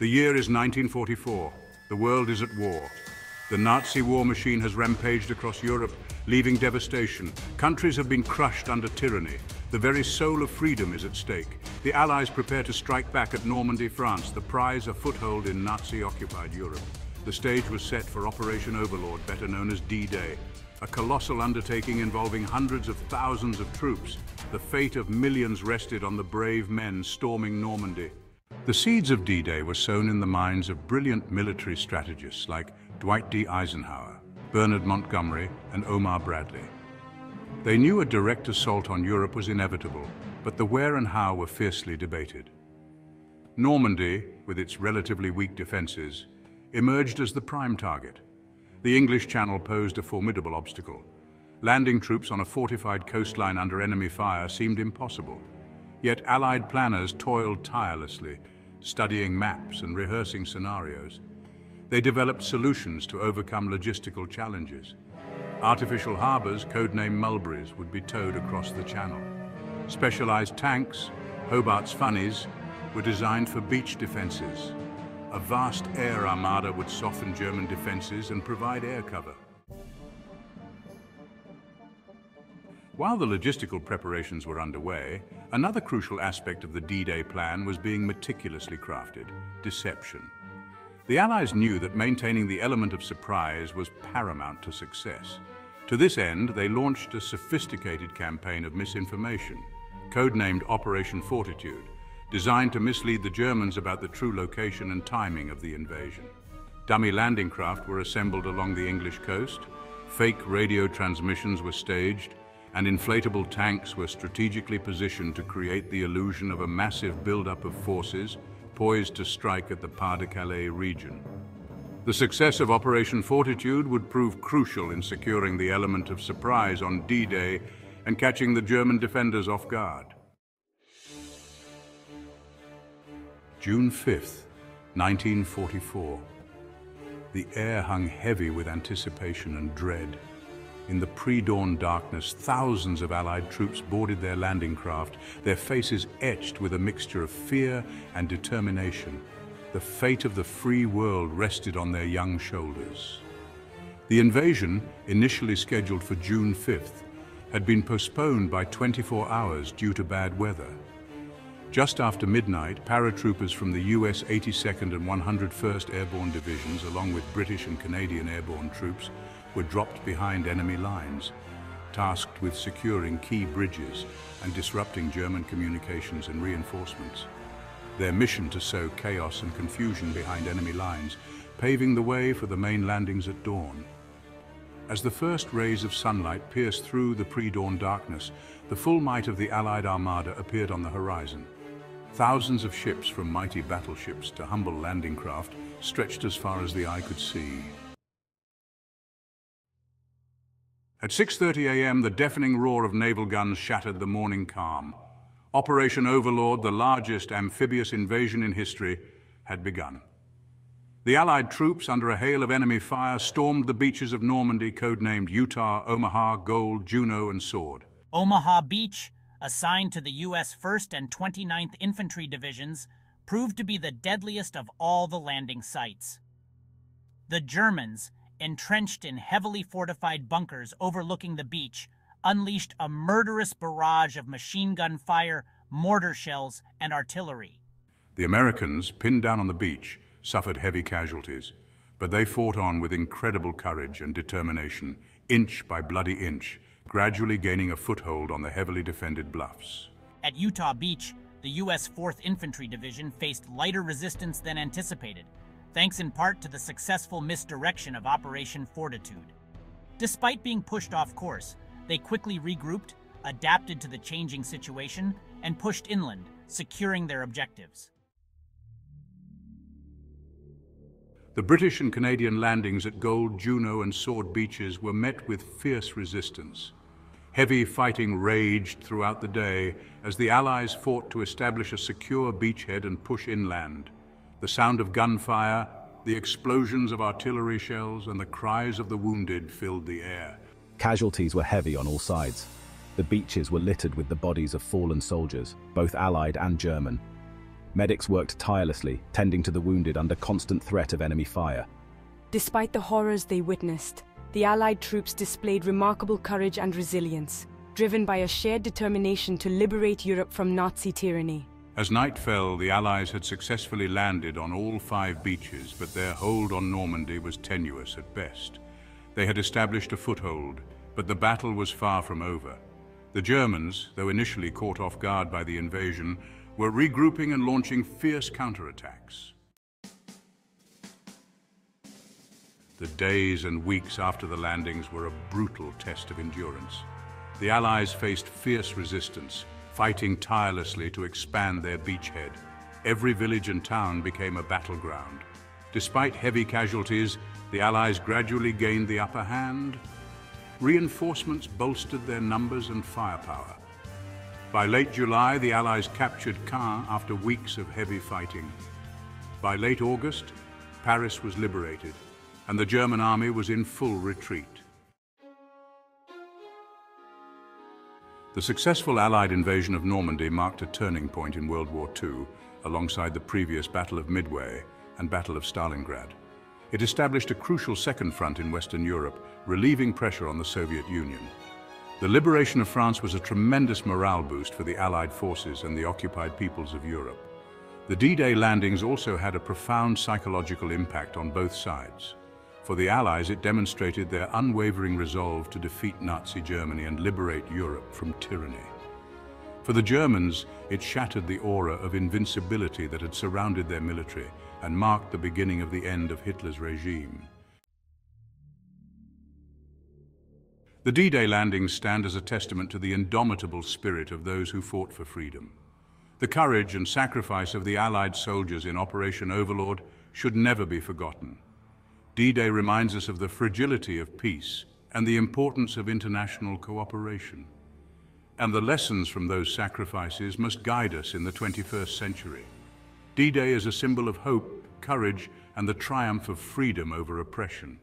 The year is 1944. The world is at war. The Nazi war machine has rampaged across Europe, leaving devastation. Countries have been crushed under tyranny. The very soul of freedom is at stake. The Allies prepare to strike back at Normandy, France, the prize a foothold in Nazi-occupied Europe. The stage was set for Operation Overlord, better known as D-Day, a colossal undertaking involving hundreds of thousands of troops. The fate of millions rested on the brave men storming Normandy. The seeds of D-Day were sown in the minds of brilliant military strategists like Dwight D. Eisenhower, Bernard Montgomery, and Omar Bradley. They knew a direct assault on Europe was inevitable, but the where and how were fiercely debated. Normandy, with its relatively weak defences, emerged as the prime target. The English Channel posed a formidable obstacle. Landing troops on a fortified coastline under enemy fire seemed impossible. Yet Allied planners toiled tirelessly, studying maps and rehearsing scenarios. They developed solutions to overcome logistical challenges. Artificial harbours, codenamed Mulberries, would be towed across the channel. Specialised tanks, Hobart's funnies, were designed for beach defences. A vast air armada would soften German defences and provide air cover. While the logistical preparations were underway, another crucial aspect of the D-Day plan was being meticulously crafted, deception. The Allies knew that maintaining the element of surprise was paramount to success. To this end, they launched a sophisticated campaign of misinformation, codenamed Operation Fortitude, designed to mislead the Germans about the true location and timing of the invasion. Dummy landing craft were assembled along the English coast, fake radio transmissions were staged, and inflatable tanks were strategically positioned to create the illusion of a massive buildup of forces poised to strike at the Pas-de-Calais region. The success of Operation Fortitude would prove crucial in securing the element of surprise on D-Day and catching the German defenders off guard. June 5th, 1944. The air hung heavy with anticipation and dread. In the pre-dawn darkness, thousands of Allied troops boarded their landing craft, their faces etched with a mixture of fear and determination. The fate of the free world rested on their young shoulders. The invasion, initially scheduled for June 5th, had been postponed by 24 hours due to bad weather. Just after midnight, paratroopers from the US 82nd and 101st Airborne Divisions, along with British and Canadian airborne troops, were dropped behind enemy lines, tasked with securing key bridges and disrupting German communications and reinforcements. Their mission to sow chaos and confusion behind enemy lines, paving the way for the main landings at dawn. As the first rays of sunlight pierced through the pre-dawn darkness, the full might of the Allied armada appeared on the horizon. Thousands of ships from mighty battleships to humble landing craft stretched as far as the eye could see. At 6.30 a.m., the deafening roar of naval guns shattered the morning calm. Operation Overlord, the largest amphibious invasion in history, had begun. The Allied troops, under a hail of enemy fire, stormed the beaches of Normandy, codenamed Utah, Omaha, Gold, Juno, and Sword. Omaha Beach, assigned to the U.S. 1st and 29th Infantry Divisions, proved to be the deadliest of all the landing sites. The Germans, entrenched in heavily fortified bunkers overlooking the beach, unleashed a murderous barrage of machine gun fire, mortar shells, and artillery. The Americans, pinned down on the beach, suffered heavy casualties, but they fought on with incredible courage and determination, inch by bloody inch, gradually gaining a foothold on the heavily defended bluffs. At Utah Beach, the U.S. 4th Infantry Division faced lighter resistance than anticipated, thanks in part to the successful misdirection of Operation Fortitude. Despite being pushed off course, they quickly regrouped, adapted to the changing situation, and pushed inland, securing their objectives. The British and Canadian landings at Gold, Juno, and Sword beaches were met with fierce resistance. Heavy fighting raged throughout the day as the Allies fought to establish a secure beachhead and push inland. The sound of gunfire, the explosions of artillery shells, and the cries of the wounded filled the air. Casualties were heavy on all sides. The beaches were littered with the bodies of fallen soldiers, both Allied and German. Medics worked tirelessly, tending to the wounded under constant threat of enemy fire. Despite the horrors they witnessed, the Allied troops displayed remarkable courage and resilience, driven by a shared determination to liberate Europe from Nazi tyranny. As night fell, the Allies had successfully landed on all five beaches, but their hold on Normandy was tenuous at best. They had established a foothold, but the battle was far from over. The Germans, though initially caught off guard by the invasion, were regrouping and launching fierce counterattacks. The days and weeks after the landings were a brutal test of endurance. The Allies faced fierce resistance, fighting tirelessly to expand their beachhead. Every village and town became a battleground. Despite heavy casualties, the Allies gradually gained the upper hand. Reinforcements bolstered their numbers and firepower. By late July, the Allies captured Caen after weeks of heavy fighting. By late August, Paris was liberated, and the German army was in full retreat. The successful Allied invasion of Normandy marked a turning point in World War II, alongside the previous Battle of Midway and Battle of Stalingrad. It established a crucial second front in Western Europe, relieving pressure on the Soviet Union. The liberation of France was a tremendous morale boost for the Allied forces and the occupied peoples of Europe. The D-Day landings also had a profound psychological impact on both sides. For the Allies, it demonstrated their unwavering resolve to defeat Nazi Germany and liberate Europe from tyranny. For the Germans, it shattered the aura of invincibility that had surrounded their military and marked the beginning of the end of Hitler's regime. The D-Day landings stand as a testament to the indomitable spirit of those who fought for freedom. The courage and sacrifice of the Allied soldiers in Operation Overlord should never be forgotten. D-Day reminds us of the fragility of peace and the importance of international cooperation. And the lessons from those sacrifices must guide us in the 21st century. D-Day is a symbol of hope, courage, and the triumph of freedom over oppression.